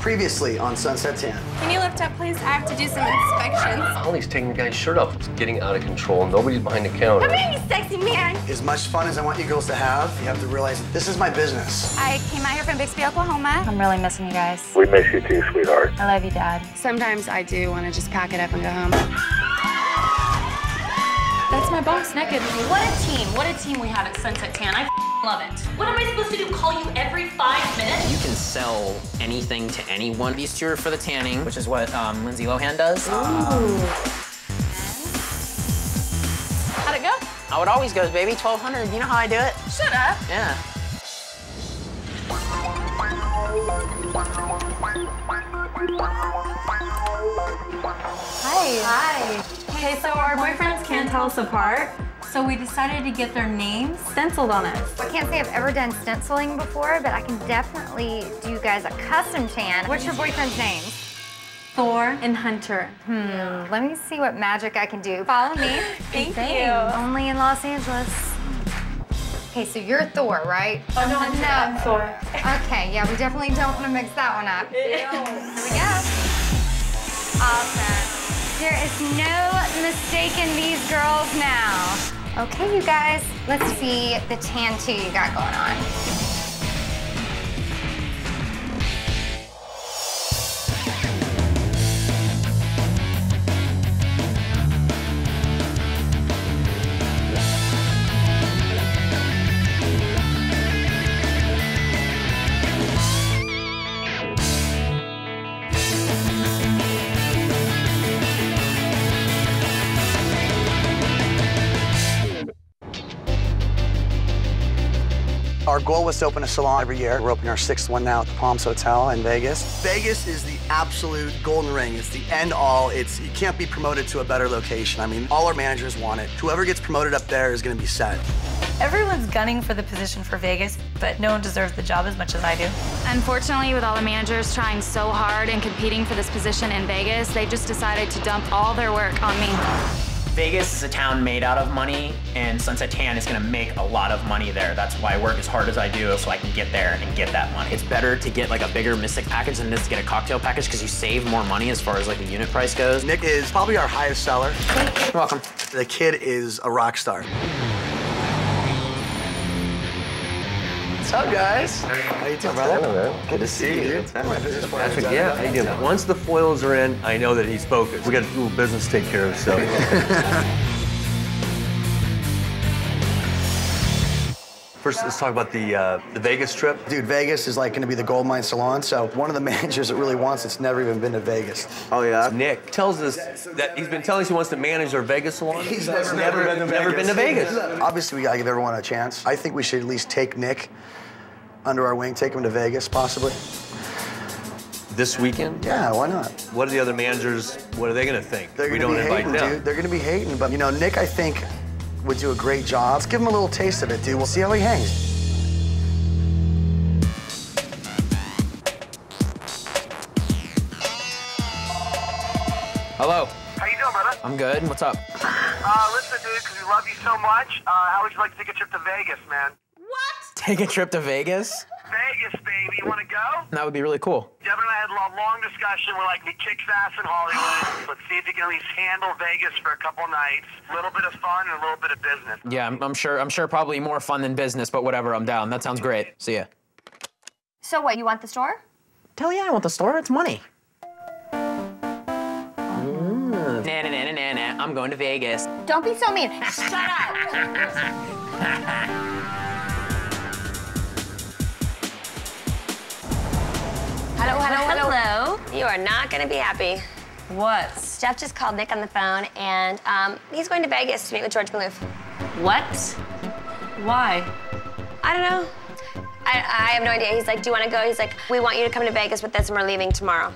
Previously on Sunset Tan. Can you lift up, please? I have to do some inspections. Holly's taking the guy's shirt off. It's getting out of control. Nobody's behind the counter. Come here, you sexy man. As much fun as I want you girls to have, you have to realize that this is my business. I came out here from Bixby, Oklahoma. I'm really missing you guys. We miss you too, sweetheart. I love you, Dad. Sometimes I do want to just pack it up and go home. That's my boss, Naked. What a team. What a team we have at Sunset Tan. I love it. What am I supposed to do? Call you every five minutes? You can sell anything to anyone. These two are for the tanning, which is what um, Lindsay Lohan does. Ooh. How'd it go? How it always goes, baby. 1200 You know how I do it? Shut up. Yeah. Hi. Hi. Okay, so our boyfriends can't tell us apart, so we decided to get their names stenciled on us. I can't say I've ever done stenciling before, but I can definitely do you guys a custom tan. What's your boyfriend's name? Thor and Hunter. Hmm, let me see what magic I can do. Follow me. Thank Same. you. Only in Los Angeles. Okay, so you're Thor, right? Oh, no, I'm no. Thor. Okay, yeah, we definitely don't want to mix that one up. Here we go. Awesome. There is no mistaking these girls now. Okay, you guys, let's see the tattoo you got going on. Goal was to open a salon every year. We're opening our sixth one now at the Palms Hotel in Vegas. Vegas is the absolute golden ring. It's the end all. It's you can't be promoted to a better location. I mean, all our managers want it. Whoever gets promoted up there is going to be set. Everyone's gunning for the position for Vegas, but no one deserves the job as much as I do. Unfortunately, with all the managers trying so hard and competing for this position in Vegas, they just decided to dump all their work on me. Vegas is a town made out of money, and Sunset Tan is gonna make a lot of money there. That's why I work as hard as I do, so I can get there and get that money. It's better to get like a bigger Mystic package than it is to get a cocktail package because you save more money as far as like the unit price goes. Nick is probably our highest seller. You're welcome. The kid is a rock star. What's up, guys? How you doing, brother? Good to see you, dude. My business partner. That's what, yeah, I do. Once the foils are in, I know that he's focused. We got a little business to take care of, so. First, let's talk about the uh, the Vegas trip. Dude, Vegas is like going to be the gold mine salon. So one of the managers that really wants it's never even been to Vegas. Oh yeah. Nick tells us that he's been telling us he wants to manage our Vegas salon. He's never, never, been, to never been to Vegas. Obviously, we gotta give everyone a chance. I think we should at least take Nick under our wing, take him to Vegas, possibly. This weekend? Yeah, why not? What are the other managers? What are they gonna think? They're we gonna don't be invite hating, them. dude. They're gonna be hating, but you know, Nick, I think would do a great job. Let's give him a little taste of it, dude. We'll see how he hangs. Hello. How you doing, brother? I'm good. What's up? Uh, listen, dude, because we love you so much, uh, how would you like to take a trip to Vegas, man? Take a trip to Vegas? Vegas, baby. You want to go? That would be really cool. Devin and I had a long, long discussion. We're like, we kick ass in Hollywood. Let's see if you can at least handle Vegas for a couple nights. A little bit of fun and a little bit of business. Yeah, I'm, I'm sure. I'm sure probably more fun than business, but whatever. I'm down. That sounds great. See ya. So what, you want the store? Tell yeah, I want the store. It's money. Mm. Nah, nah, nah, nah, nah, nah. I'm going to Vegas. Don't be so mean. Shut up. Hello, hello, hello. You are not going to be happy. What? Jeff just called Nick on the phone, and um, he's going to Vegas to meet with George Maloof. What? Why? I don't know. I, I have no idea. He's like, do you want to go? He's like, we want you to come to Vegas with us, and we're leaving tomorrow.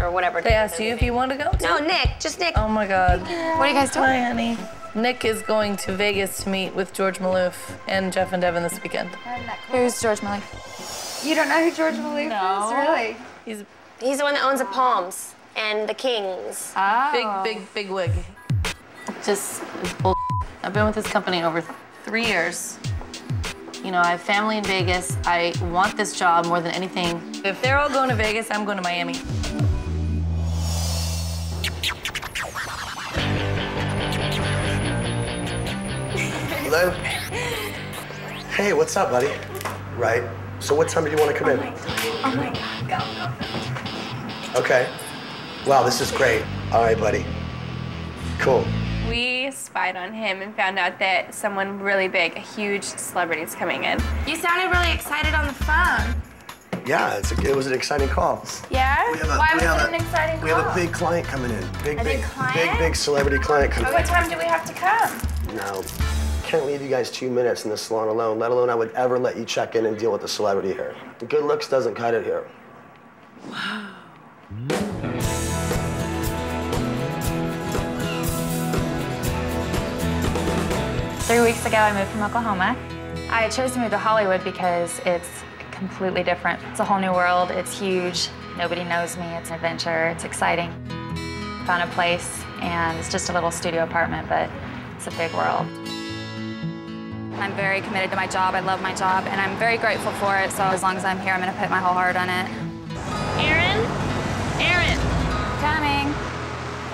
Or whatever. They asked you if you want to go? No, Nick. Just Nick. Oh my God. What are you guys doing? Hi, honey. Nick is going to Vegas to meet with George Maloof and Jeff and Devin this weekend. Who's George Maloof? You don't know who George Maloof No. is, really? He's He's the one that owns the Palms and the Kings. Oh. big, big, big wig. Just bull. I've been with this company over three years. You know, I have family in Vegas. I want this job more than anything. If they're all going to Vegas, I'm going to Miami. Hello? Hey, what's up, buddy? Right. So what time do you want to come oh in? Oh my God, go, go. Okay. Wow, this is great. All right, buddy. Cool. We spied on him and found out that someone really big, a huge celebrity, is coming in. You sounded really excited on the phone. Yeah, it's a, it was an exciting call. Yeah? We have a, Why was it an exciting We have a big client coming in. Big, A big big, client? big, big celebrity client coming in. What time do we have to come? No, can't leave you guys two minutes in the salon alone, let alone I would ever let you check in and deal with the celebrity here. The good looks doesn't cut it here. Wow. Three weeks ago, I moved from Oklahoma. I chose to move to Hollywood because it's completely different. It's a whole new world. It's huge. Nobody knows me. It's an adventure. It's exciting. Found a place, and it's just a little studio apartment, but it's a big world. I'm very committed to my job. I love my job, and I'm very grateful for it. So as long as I'm here, I'm going to put my whole heart on it. Erin? Erin! Coming.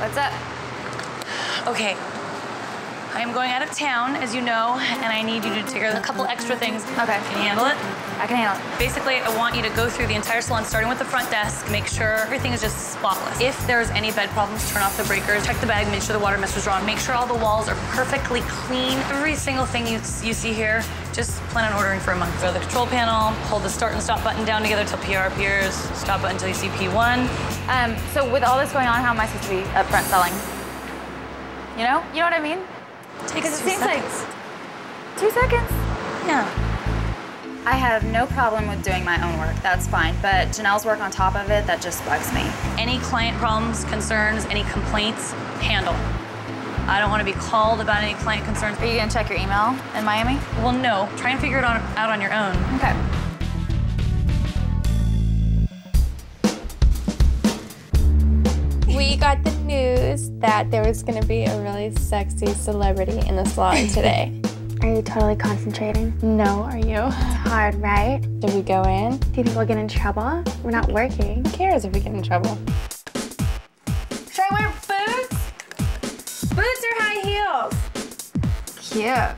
What's up? Okay. I am going out of town, as you know, and I need you to take care of a couple extra things. Okay. Can you handle it? I can handle it. Basically, I want you to go through the entire salon, starting with the front desk, make sure everything is just spotless. If there's any bed problems, turn off the breakers, check the bag, make sure the water is drawn, make sure all the walls are perfectly clean. Every single thing you, you see here, just plan on ordering for a month. Go to the control panel, hold the start and stop button down together till PR appears, stop button until you see P1. Um, so with all this going on, how am I supposed to be upfront selling? You know? You know what I mean? Because it two seems seconds. like two seconds. Yeah. I have no problem with doing my own work. That's fine. But Janelle's work on top of it, that just bugs me. Any client problems, concerns, any complaints, handle. I don't want to be called about any client concerns. Are you gonna check your email in Miami? Well, no. Try and figure it on, out on your own. Okay. News that there was going to be a really sexy celebrity in the salon today. Are you totally concentrating? no, are you? It's hard, right? Should we go in? Do you think we'll get in trouble? We're not working. Who cares if we get in trouble? Should I wear boots? Boots or high heels? Cute.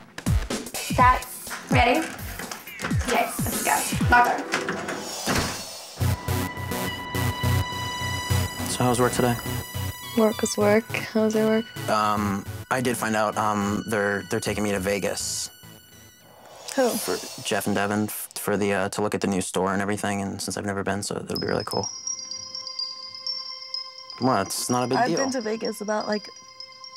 That's ready? Okay, let's go. Lock her. So how's work today? Work is work. How's your work? Um, I did find out um, they're they're taking me to Vegas Who? for Jeff and Devin for the uh, to look at the new store and everything. And since I've never been, so it'll be really cool. Well, it's not a big deal. I've been to Vegas about like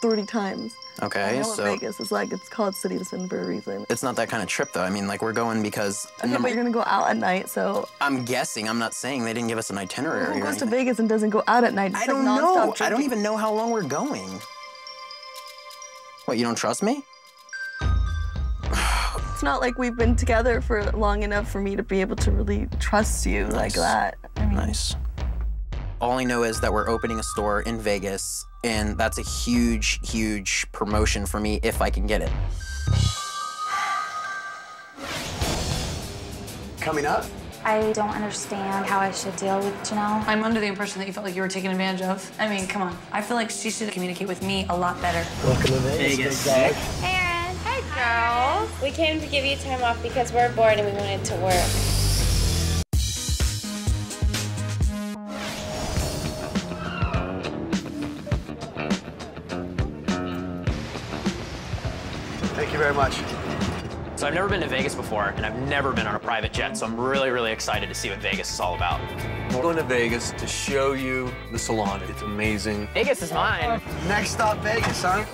30 times. I okay, so Vegas is like. It's called Sin for a reason. it's not that kind of trip though. I mean, like we're going because Okay, number- but you're gonna go out at night, so I'm guessing. I'm not saying they didn't give us an itinerary. who goes to. Vegas and doesn't go out at night? It's I don't nonstop know. I don't even know how long we're going. What, you don't trust me? It's not like we've been together for long enough for me to be able to really trust you like that. I mean, Nice. All I know is that we're opening a store in Vegas, and that's a huge, huge promotion for me if I can get it. Coming up? I don't understand how I should deal with Janelle. I'm under the impression that you felt like you were taken advantage of. I mean, come on. I feel like she should communicate with me a lot better. Welcome to Vegas, big. Hey, Erin. Hey, girls. We came to give you time off because we're bored and we wanted to work. Very much. So I've never been to Vegas before, and I've never been on a private jet, so I'm really, really excited to see what Vegas is all about. We're going to Vegas to show you the salon. It's amazing. Vegas is mine. Next stop, Vegas, huh?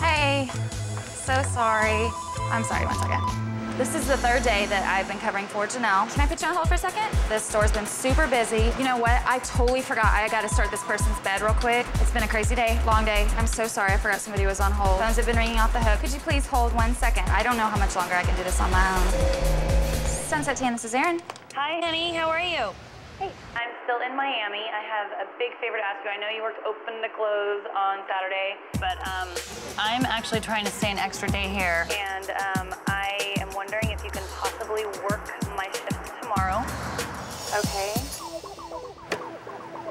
Hey, so sorry. I'm sorry, one second. This is the third day that I've been covering for Janelle. Can I put you on hold for a second? This store's been super busy. You know what? I totally forgot I gotta start this person's bed real quick. It's been a crazy day, long day. I'm so sorry, I forgot somebody was on hold. Phones have been ringing off the hook. Could you please hold one second? I don't know how much longer I can do this on my own. Sunset Tan, this is Erin. Hi, honey. How are you? Hey, I'm still in Miami. I have a big favor to ask you. I know you worked open to close on Saturday, but um, I'm actually trying to stay an extra day here, and um, I am wondering if you can possibly work my shift tomorrow. Okay.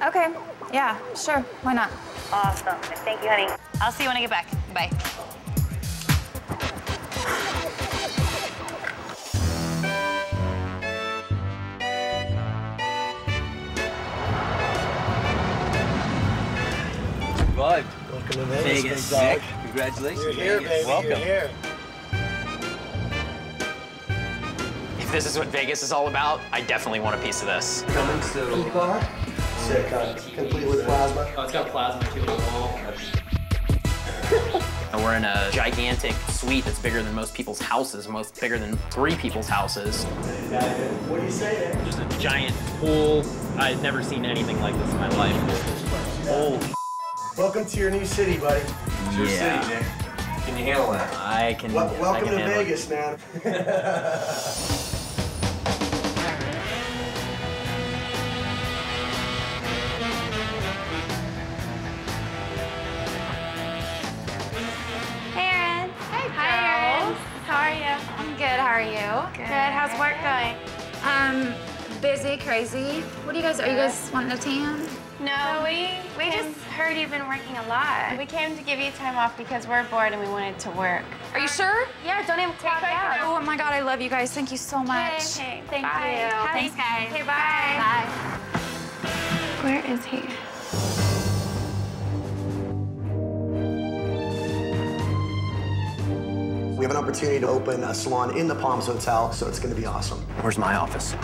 Okay. Yeah, sure. Why not? Awesome. Thank you, honey. I'll see you when I get back. Bye. Survived. Welcome to Vegas. Vegas. Nick, congratulations. You're here, Vegas. baby. Welcome. You're here. If this is what Vegas is all about, I definitely want a piece of this. Coming soon. E-car. Sick, uh, complete with plasma. Oh, it's got plasma too on the. We're in a gigantic suite that's bigger than most people's houses, most bigger than three people's houses. What do you say there? Just a giant pool. I've never seen anything like this in my life. Holy Welcome to your new city, buddy. It's your Yeah. city, Nick. Can you handle that? I can. Wel- I welcome can to handle it. Vegas, man. Hey, Erin. Hey, Hi, Erin. How are you? I'm good. How are you? Good. How's work going? Um, busy, crazy. What do you guys? Are you guys wanting a tan? No, we we just heard you've been working a lot. We came to give you time off because we're bored and we wanted to work. Are you sure? Yeah, don't even clock out. Oh my God, I love you guys. Thank you so much. Okay, Thank bye. you. Have- Thanks, guys. Okay, bye. Bye. Where is he? We have an opportunity to open a salon in the Palms Hotel, so it's going to be awesome. Where's my office?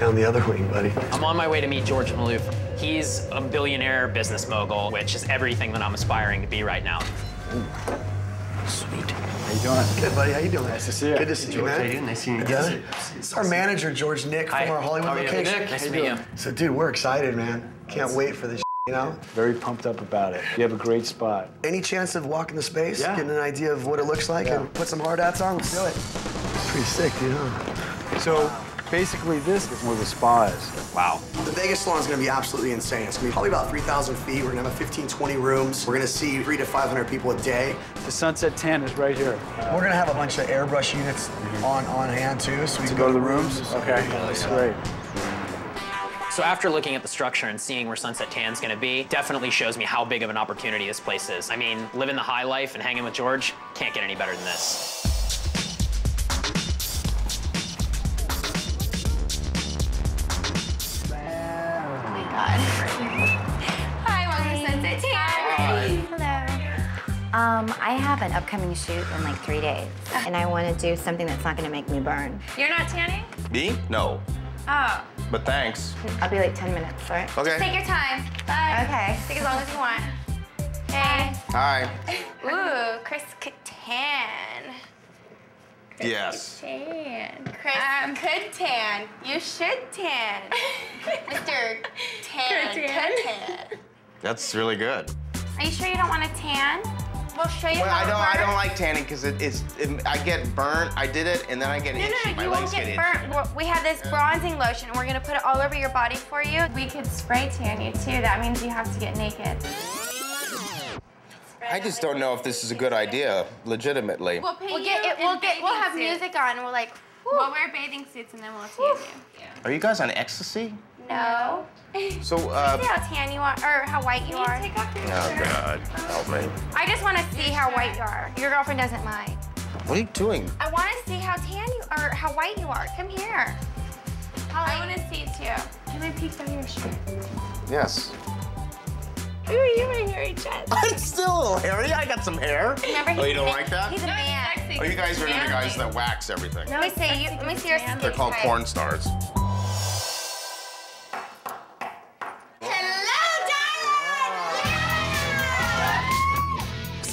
Down the other wing, buddy. I'm on my way to meet George Maloof. He's a billionaire business mogul, which is everything that I'm aspiring to be right now. Sweet. How you doing? Good, buddy. How you doing? Nice to see you. Good to see you, George, man. how you doing? Nice seeing you. Together. It's our manager, George Nick, Hi. from our Hollywood How are you? location. Nick, nice to meet you. So, dude, we're excited, man. Can't wait for this, you know? Very pumped up about it. You have a great spot. Any chance of walking the space, Yeah. getting an idea of what it looks like, Yeah. and put some hard hats on? Let's do it. Pretty sick, dude, huh? So basically, this is where the spa is. Wow. The Vegas salon is going to be absolutely insane. It's going to be probably about 3,000 feet. We're going to have 15, 20 rooms. We're going to see three to 500 people a day. The Sunset Tan is right here. We're going to have a bunch of airbrush units mm-hmm. on, on hand, too, so we To can go to the rooms? Okay, that's great. So after looking at the structure and seeing where Sunset Tan's gonna be, definitely shows me how big of an opportunity this place is. I mean, living the high life and hanging with George, can't get any better than this. Oh my God. Hi, welcome to Sunset Tan. Hello. Um, I have an upcoming shoot in like three days, and I want to do something that's not going to make me burn. You're not tanning? Me? No. Oh. But thanks. I'll be like 10 minutes, all right? Okay. Take your time. Bye. Okay. Take as long as you want. Hey. Hi. Ooh, Chris could tan. Yes. Tan. Chris could tan. Um, you should tan. Mr. Tan Could could tan. tan. That's really good. Are you sure you don't want to tan? We'll show you Well, how I don't. I don't like tanning because it, it's. It, I get burnt. I did it, and then I get No, itchy. no, no, My you won't get itchy. burnt. We're- We have this bronzing lotion. and We're gonna put it all over your body for you. We could spray tan you too. That means you have to get naked. I just don't know if this is a good idea, legitimately. We'll pay We'll you get it. in We'll get. We'll have suits. music on. and We're like, We'll wear bathing suits and then we'll tan you. Are you guys on ecstasy? No. So, uh... See how tan you are, or how white you are. Take off your Oh God, help me. I just want to see how white you are. Your girlfriend doesn't mind. What are you doing? I want to see how tan you are, how white you are. Come here. I want to see too. Can I peek through your shirt? Yes. Ooh, you have a hairy chest. I'm still a little hairy. I got some hair. Remember, Oh, you don't a- like that? He's a man. Oh, you guys are the guys that wax everything. Let me see. You, let me see your skin. They're called type. porn stars.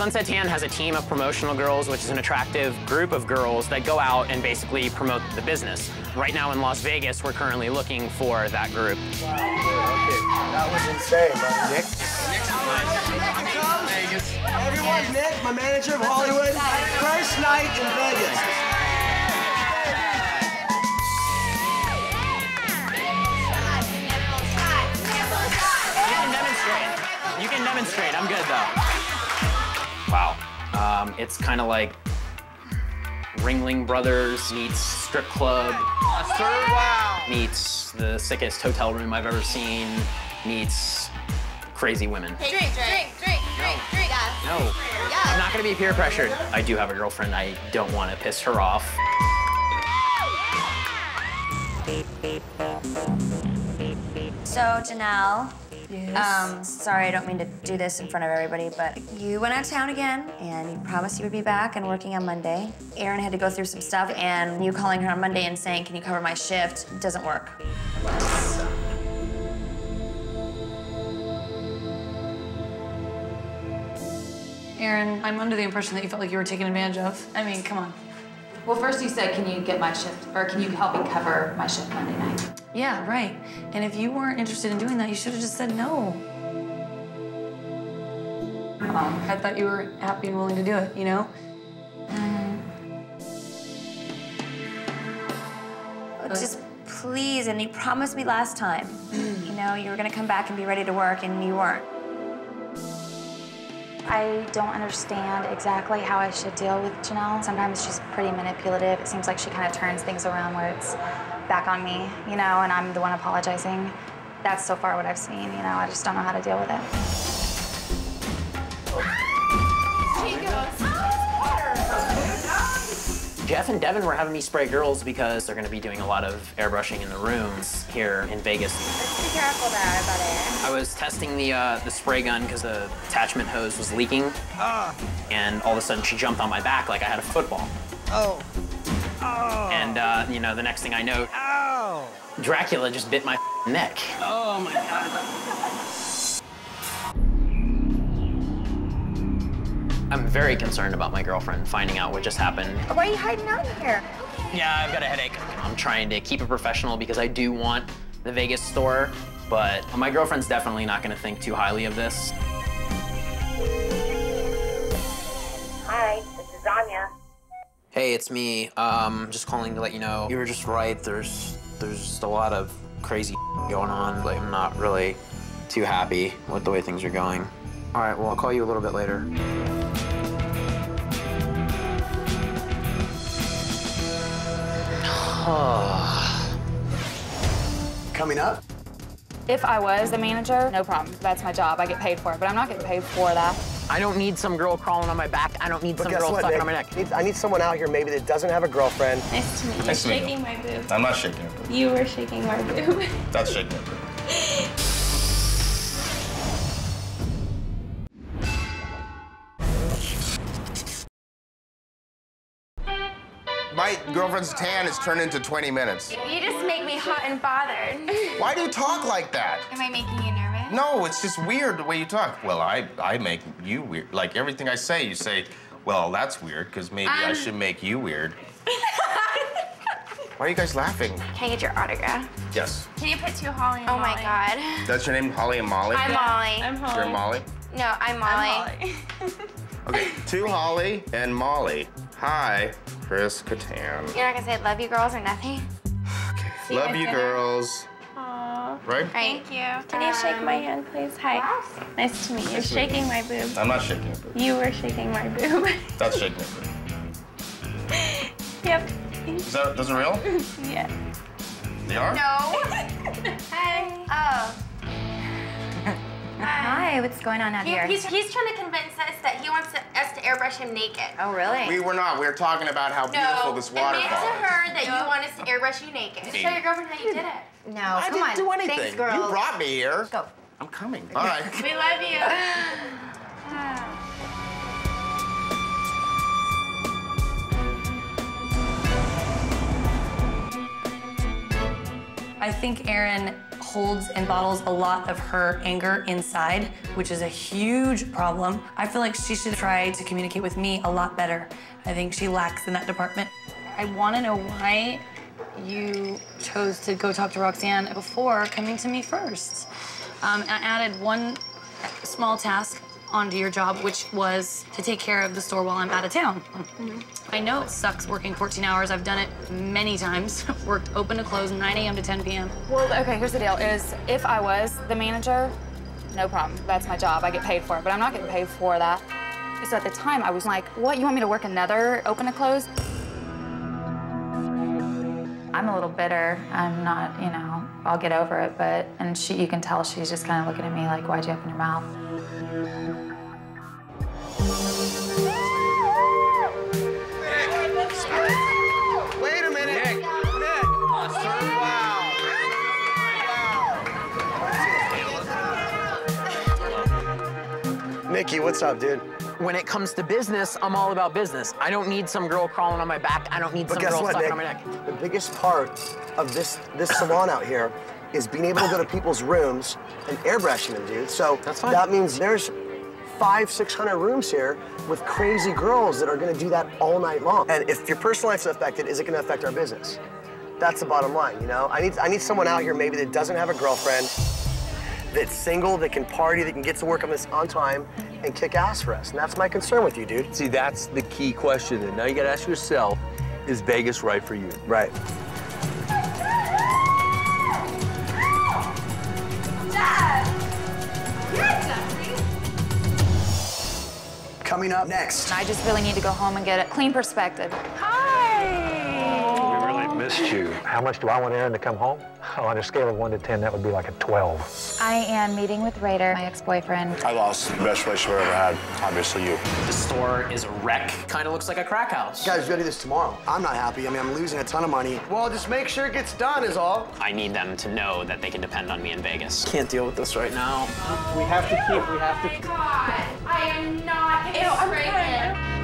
Sunset Tan has a team of promotional girls, which is an attractive group of girls that go out and basically promote the business. Right now in Las Vegas, we're currently looking for that group. That was insane. Nick? Vegas. Everyone's Nick, my manager of Hollywood. First night in Vegas. You can demonstrate. You can demonstrate. I'm good though. Wow. Um, it's kind of like Ringling Brothers meets strip club. Wow. Meets the sickest hotel room I've ever seen. Meets crazy women. Drink, drink, drink, drink, drink, drink. Yes. No. I'm not gonna be peer pressured. I do have a girlfriend. I don't want to piss her off. So, Janelle. Um, sorry, I don't mean to do this in front of everybody, but you went out of town again, and you promised you would be back and working on Monday. Erin had to go through some stuff, and you calling her on Monday and saying, can you cover my shift, doesn't work. Erin, I'm under the impression that you felt like you were taken advantage of. I mean, come on. Well, first you said, can you get my shift, or can you help me cover my shift Monday night? Yeah, right. And if you weren't interested in doing that, you should have just said no. Um, I thought you were happy and willing to do it, you know? Just please, and you promised me last time, you know, you were gonna come back and be ready to work, and you weren't. I don't understand exactly how I should deal with Janelle. Sometimes she's pretty manipulative. It seems like she kind of turns things around where it's back on me, you know, and I'm the one apologizing. That's so far what I've seen, you know. I just don't know how to deal with it. Jeff and Devin were having me spray girls because they're gonna be doing a lot of airbrushing in the rooms here in Vegas. Be careful there, buddy. I was testing the uh, the spray gun because the attachment hose was leaking, and all of a sudden she jumped on my back like I had a football. Oh. Oh. And uh, you know, the next thing I know, Ow. Dracula just bit my neck. Oh my god. I'm very concerned about my girlfriend finding out what just happened. Why are you hiding out here? Yeah, I've got a headache. I'm trying to keep it professional because I do want the Vegas store, but my girlfriend's definitely not gonna think too highly of this. Hi, this is Anya. Hey, it's me. Um, just calling to let you know you were just right. There's there's just a lot of crazy going on. Like I'm not really too happy with the way things are going. All right, well I'll call you a little bit later. Coming up, If I was the manager, no problem. That's my job. I get paid for it, but I'm not getting paid for that. I don't need some girl crawling on my back. I don't need But some girl what, sucking Nick? on my neck. I need, I need someone out here maybe that doesn't have a girlfriend. Nice to meet you. Nice to meet you. shaking my boob. I'm not shaking it. You were shaking my boob. That's shaking it. My girlfriend's tan has turned into 20 minutes. You just make me hot and bothered. Why do you talk like that? Am I making you nervous? No, it's just weird the way you talk. Well, I, I make you weird. Like everything I say, you say, well, that's weird, because maybe I Um. should make you weird. Why are you guys laughing? Can I get your autograph? Yes. Can you put two Holly and Oh my god. That's your name, Holly and Molly? I'm Molly. I'm Holly. You're Molly? No, I'm Molly. I'm Molly. Okay, two Holly and Molly. Hi, Chris Kattan. You're not gonna say love you girls or nothing? See Love guys you, later. girls. Aw. Right? Thank you. Can you shake my hand, please? Hi. Nice to meet you. Nice to meet shaking you. my boob. I'm not shaking it. You were shaking my boob. That's shaking it. yep. Is that, those are real? Yeah. They are? No. Hi. Oh. Hi, what's going on out He- here? he's, he's trying to convince us that he wants to, us to airbrush him naked. Oh, really? We were not. We were talking about how beautiful no, this admit waterfall to is. her that you want us to airbrush you naked. Just tell your girlfriend how you did it. No, I come didn't on. do anything. Thanks, girls. You brought me here. Go. I'm coming. All right. We love you. I think Erin holds and bottles a lot of her anger inside, which is a huge problem. I feel like she should try to communicate with me a lot better. I think she lacks in that department. I want to know why you chose to go talk to Roxanne before coming to me first. Um, I added one small task onto your job, which was to take care of the store while I'm out of town. Mm-hmm. I know it sucks working 14 hours. I've done it many times. Worked open to close, 9 a.m. to 10 p.m. Well, okay, here's the deal, is if I was the manager, no problem. That's my job. I get paid for it, but I'm not getting paid for that. So at the time, I was like, what, you want me to work another open to close? I'm a little bitter. I'm not, you know, I'll get over it, but, and she, you can tell she's just kind of looking at me like, why'd you open your mouth? Wait a minute. Nick. Nick. Nikki, what's up, dude? When it comes to business, I'm all about business. I don't need some girl crawling on my back. I don't need But some girl what, sucking Nick? on my neck. The biggest part of this this salon out here is being able to go to people's rooms and airbrushing them, dude. So that means there's five, six hundred rooms here with crazy girls that are gonna do that all night long. And if your personal life's affected, is it gonna affect our business? That's the bottom line, you know? I need I need someone out here maybe that doesn't have a girlfriend, that's single, that can party, that can get to work on this on time and kick ass for us. And that's my concern with you, dude. See, that's the key question. And now you gotta ask yourself, is Vegas right for you? Right. Coming up next. I just really need to go home and get a clean perspective. Hi! We really missed you. How much do I want Erin to come home? Oh, on a scale of 1 to 10, that would be like a 12. I am meeting with Raider, my ex-boyfriend. I lost the best relationship I've ever had. Obviously, you. The store is a wreck. Kind of looks like a crack house. You Guys, we gotta do this tomorrow. I'm not happy. I mean, I'm losing a ton of money. Well, just make sure it gets done is all. I need them to know that they can depend on me in Vegas. Can't deal with this right now. Oh we have to keep, we have to God, I am not getting pregnant.